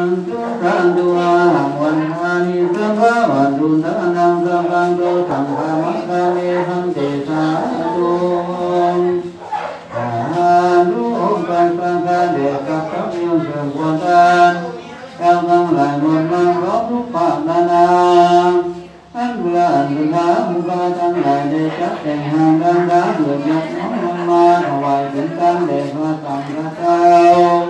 ตุสันตุอาหังวันทานิสัมภาวันตุทานังสัมปันโตสังฆามัคคาเมหังเตสาธุอานุปัสสังฆาเดชกับพระยงเสริมควรทานก้วทั้งหลายหมดมังร้องทุกภานานาอันเบื่ออันสุขามุขทั้งหลายได้จัดแต่งหางดังดาเดือดยักน้องลงมาถวายเป็นการแด่พระสังฆเจ้า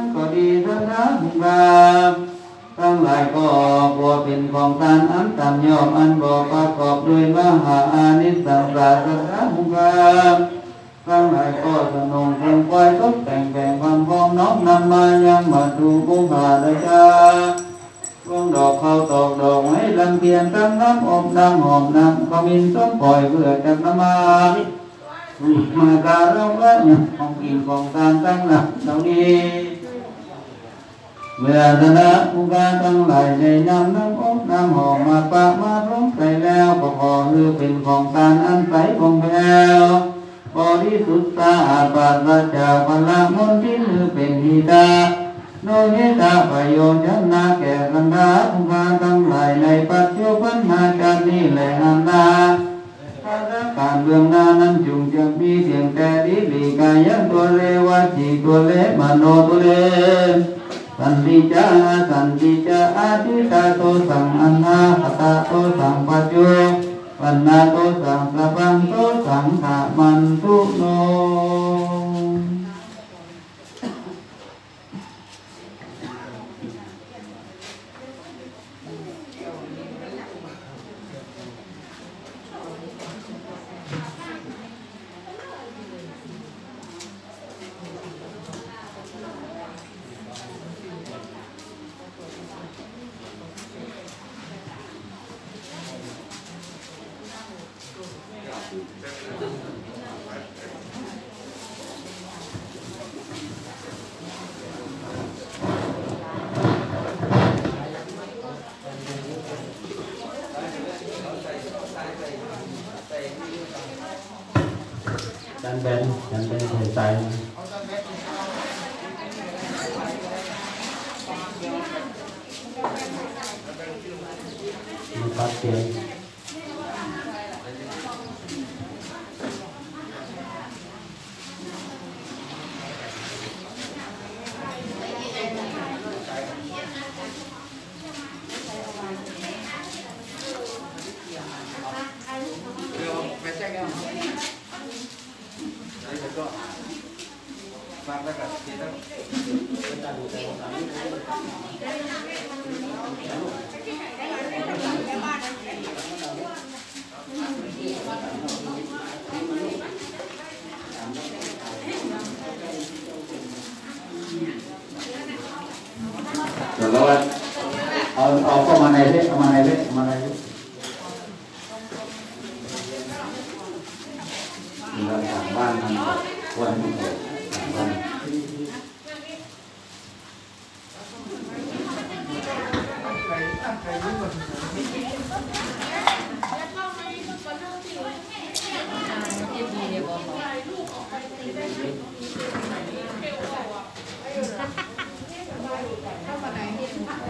นนักตกวงและนกางพาทั้งหลายเหล่านี้ตั้งไว้ที่ต่ำในกาทั้งวจีกรรมังมโนกรรมังดังอันก็ดีทั้งนั้นบาปทั้งหลายก็บัวเป็นของทานอันตามยอมอันบ่ประกอบด้วยมหาอานิสสังสารสังมุกาทั้งหลายก็สนองเพลงควายตกแต่งแบ่งความพร้อมน้อมนำมายังมาดูบุญหาได้จ้าดวงดอกเขาตอกดอกไม้ลำเพียนตั้งน้ำอบน้ำหอมน้ำขมิ้นส้มปล่อยเพื่อจักน้ำมามาการะวะเนี่ยของกินของทานตั้งหลักเหล่านี้ เมื่อนะผู้การทั้งหลายในนำน้ำอบน้ำหอมมาปะมาพร้อมใส่แล้วก็ขอคือเป็นของทานอันใสของแพ้วบริสุทธิ์สะอาดปราศจากพละมนทินคือเป็นหิตาโนยิตาประโยชน์ยันนาแก่กันดาผู้การทั้งหลายในปัจจุบันนาจารนี้แหละอันนาการเบื้องหน้านั้นจุงจะมีเพียงแต่ดีลีกายันตัวเลวาจีตัวเลมโนตัวเลนติจาสันติจาอาทิตาโตสังอันนาหตาโตสังปัจจุปันนาโตสังสัพังโตสังขามันตุโน จันเบนจันเบนเห็นใจมันปัดเปลี่ยน เดี๋ยวเราเอาเอาเข้ามาในเล็กเอามาในเล็กเอามาในเล็กเราสั่งบ้านทำวันนี้สั่งบ้าน ลมมาลมมาโจกาวิปัสสิสามปฏิกรัญจเรียนวิหารายาจรังสันนิทาสตาปรัญชาการชาติกาเตเตทุธรรมังสาธุอนุ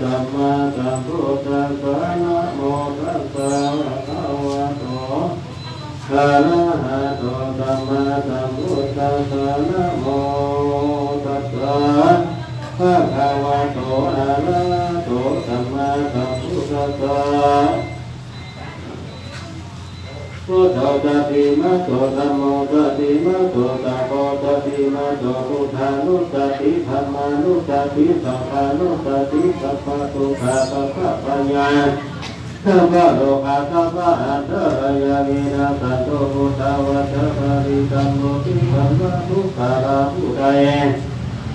สัมมาสัมพุทธัสสะนะโมตัสสะภะคะวะโตอะระหะโตสัมมาสัมพุทธัสสะนะโมตัสสะภะคะวะโตอะระหะโตตัสสะ พุทโธตติมาโตธัมโมตติมาโตตะโพตติมาโตพุทธานุตติธรรมานุตติสังฆานุตติสัพพะทุกขาสัพพะปัญญาสัพพะโลกาสัพพะอันตรายามินาสันโตพุทธาวัฏปาริตัมโมติสัมมาทุกขาลาผู้ใด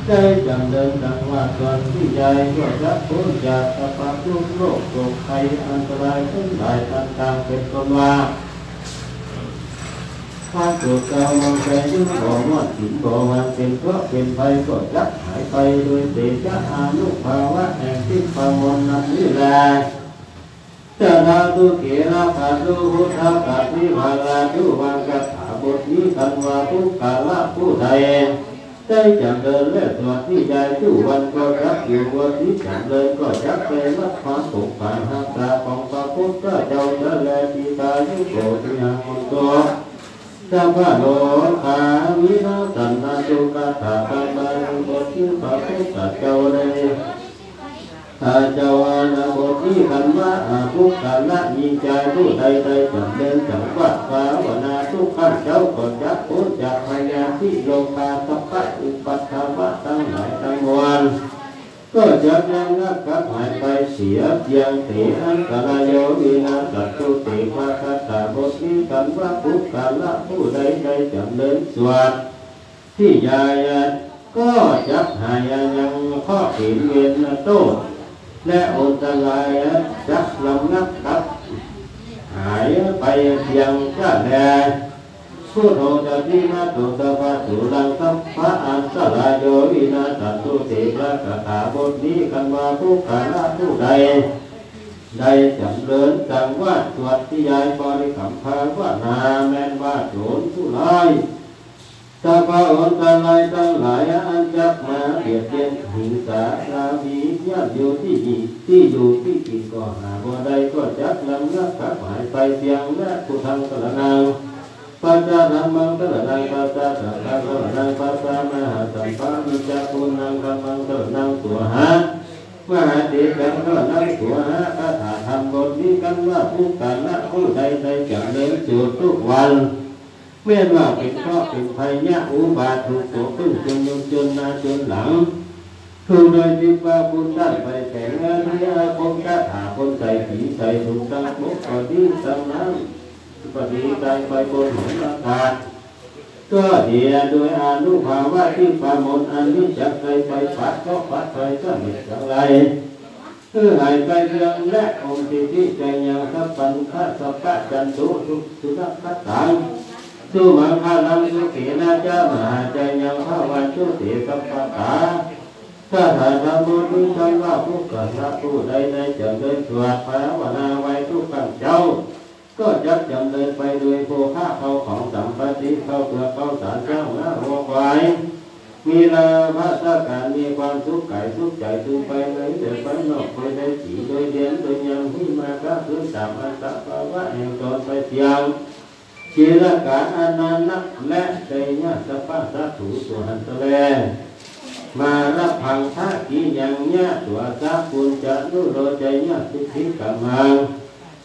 ได้จำเดินดังว่าส่วนที่ใจก็จะพ้นจากสัพพะทุกโลกโศกภัยอันตรายทั้งหลายต่างๆเป็นต้นว่า ถ้าเกิดกาวมองใจยึดบ่ว่าสินบ่วันเป็นเพราะเป็นไปก็จะหายไปโดยเดชะอานุภาวะแห่งที่ความมนนั้นนี่แหละจะนาตุเกระขาตุพุทธกาติภาลาตุวังกัตถาบทนี้กันว่าทุกกาละผู้ใดได้จำเดินและสวดที่ใจทุกวันก็จักอยู่วันที่จำเดินก็จักไปวัดความสุขผ่านหักตาของพระพุทธเจ้าจะแลปีตายุโกติยังมนตัว สัพพะโลกาวินาสันนาตุกะถาปันบาลุโมทิปะพุทธเจ้าเรอาจาวานาโมที่กันวะอาภุกขาละยิงใจผู้ใดใดจำเดินจังวัดภาวนาทุกขันเจ้าก่อนจักพุทธจักพยาที่โลกาสัพพะอุปัฏฐาวะทั้งหลายทั้งมวล ก็จะยังนักกับหายไปเสียเพียงเถอันตรายโยวินาสัตตุเตภาคตาบทีกันว่าผู้กาละผู้ใดใดจำเดินสวดที่ยายะก็จับหายยังข้อขีดเวียนโตและอุตรายจับลำนักกับหายไปเพียงแค่แล พุทโธจะทิมาตุตภะสุรังสัพพะอัสสลายโยวินาสันตุเตพระคาถาบทนี้กันว่าผู้ขาละผู้ใดได้จำเริญจังว่าสวดที่ยายปริคัมภาว่านาแมนว่าโจรผู้ร้ายตาพระอนตะลายทั้งหลายอันจับมาเบียดเบียนหิงสารามีญาติอยู่ที่ดีที่อยู่ที่กินก็หาบ่ได้ก็จักนำนักขับหายไปเพียงและผู้ทำกระนาง ปัจจาธรรมังตระนังปัจจาสังฆังตระนังปัจจามหาสัมภามิจาคุนังธรรมังตระนังตัวหามหาเถกังตระนังตัวหาคาถาธรรมบทนี้กันว่าผู้การละผู้ใดใดจะเล่นจุดทุกวันเมื่อว่าเป็นข้อเป็นภัยยะอุบาทถูกตัวพึ่งจนยงจนนาจนหลังถูกโดยที่ว่าคุณได้ไปแต่งงานที่อาคงคาถาคนใส่ผีใส่ถูกตั้งมุกก็ดีตั้งนั้น ปฏิใจไปบนหัวอาก็เดียโดยอนุภาวะที่ปามนอันนี้จะเคยไปปัดก็ปัดไปก็เหตุอย่างไรคือหายไปเรื่องและองค์ที่ที่ใจยังสัพพันธะสัพพะจันตุสุสุนัขตังสุมังคาลังสุขีนาจามหาใจยังภาวันชุติสัพพะตาถ้าหาธรรมนุชันว่าผู้กัสผู้ใดในจะเดินสวดภาวนาไว้ทุกขันเจ้า ก็จักจำเดินไปโดยโภคาเขาของสัมปติเข้าเปลือกเข้าสารเจ้าหน้าหัวควายมีลาภาษาการมีความสุขกายสุขใจสุขไปในเดือดไปนอกไปได้สีโดยเดียนโดยยังที่มาก็คือสามอันตะภาวะแห่งตนไปเสียงชีรกาอนันนักและใจญาสัพพะสัตถุสุหันตะแลมารับพังท่ากียังญาตัวสาปุญจะนุโรใจญาสิทธิกามัง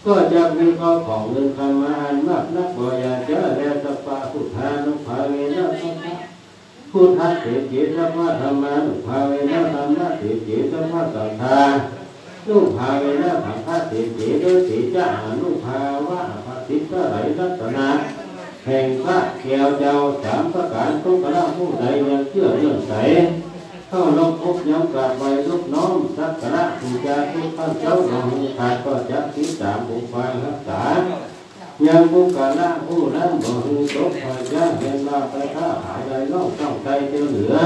กันว่าผู้การละยิงใจก็หรือหัดแม่นักบวชผู้ใดใดจำเดินนะมีอายุปัญญาบันบรรดาสัตว์มียักษ์สักวันนิวันอันมากนักจะแลก็จะมีข้อของเงินคำมาอันมากนักบอยาจะแลสปะพุทธานุภาเวนะสัพพะพุทธะเถเจสัพพะธรรมานุภาเวนะธรรมะเถเจสัพพะสังฆานุภาเวนะสังฆะเถเจโดยเถจะอนุภาวะปฏิสไหลรัตนะแห่งพระเกียวเจ้าสามประการทุกขละผู้ใดยังเชื่อเรื่องใส เข้าลงพบย้ำกราบไปลูกน้องสักการะบูชาทุกท่านเจ้าหลวงขาดก็จะติดตามบุฟังรักษายังผู้กาละผู้นั้นบ่ฮูตกพอยาเห็นว่าไปท่าหายใดน้องต้องใจเจ้าเหลือ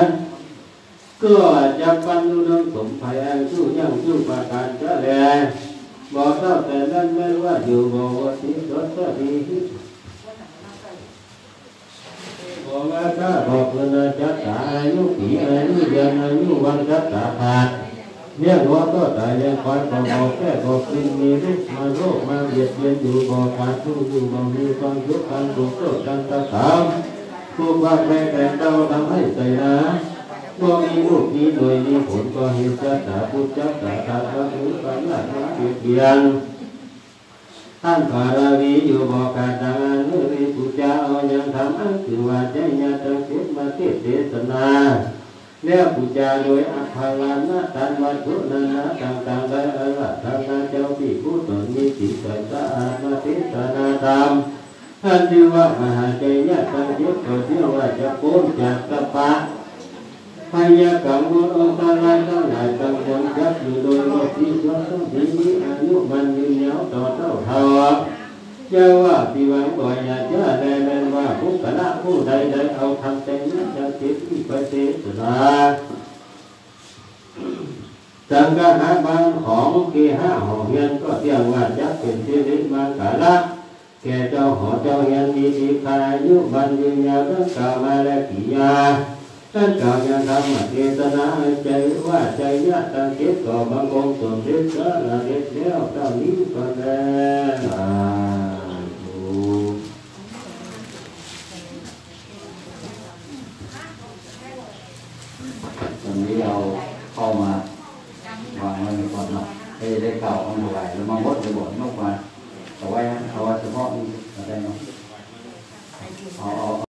ก็จะปันดูน้ำสมภัยอันสู้ยังสู้ประการจะแลบ่เจ้าแต่นั้นไม่ว่าอยู่บ่ว่าที่รถก็ดี บอกว่าถ้าบอกเลยนะจัตตาอายุปีอายุเดือนอายุวันจัตตาขาดเลี้ยงวัวก็ตายเลี้ยงควายก็บอกแค่บอกกินมีลูกมาโรคมาเบียดเบียนอยู่บอกขาดทุกอยู่บ่มีความยุติธรรมถูกโทษกันตะขามผู้ว่าแม่แต่เจ้าทำให้ใจนะบ่มีลูกมีหน่วยมีผลก็เห็นจัตตาพุทธจัตตาทาพระพุทธปัญญาทางเกียรติเกียง ท่านปาราวีอยู่บอกกาดังนเรีปุจจาเอายังทำอันคือว่าใจญาตังเทศมาเทศเทศนาแล้วปุจจาโดยอัภัยานะตันวัตถุนานาต่างๆได้อละทางนาเจ้าที่ผู้ตนมีจิตใจสะอาดมาเทศนาธรรมท่านที่ว่ามหาใจญาตังเทศก็เที่ยวว่าจะโกนจากกระปะพยากรรมบุญองค์การทั้งหลายตั้งคนยักอยู่โดยว่าที่ส่วนต้องมีมีอายุมันยืน วต่อเท่าเท่าเจ้าว่าที่วังบ่อยอย่าเจ้าได้แม้ว่าผู้คณะผู้ใดใดเอาทำแต่นี้จะติดที่ประเทศนาสังฆาบางของกีห้าหอเฮียนก็เที่ยงว่าจะเป็นที่ริมากาละแก่เจ้าหอเจ้าเฮียนมีดีคายุมันยืนยาวตั้งกามาและกิยา ท่านกล่าวยังทำเทศนาใจว่าใจยะตังเก็บก่อบางองค์สมเด็จพระนาเด็จแล้วเท่านี้ก็แล้ว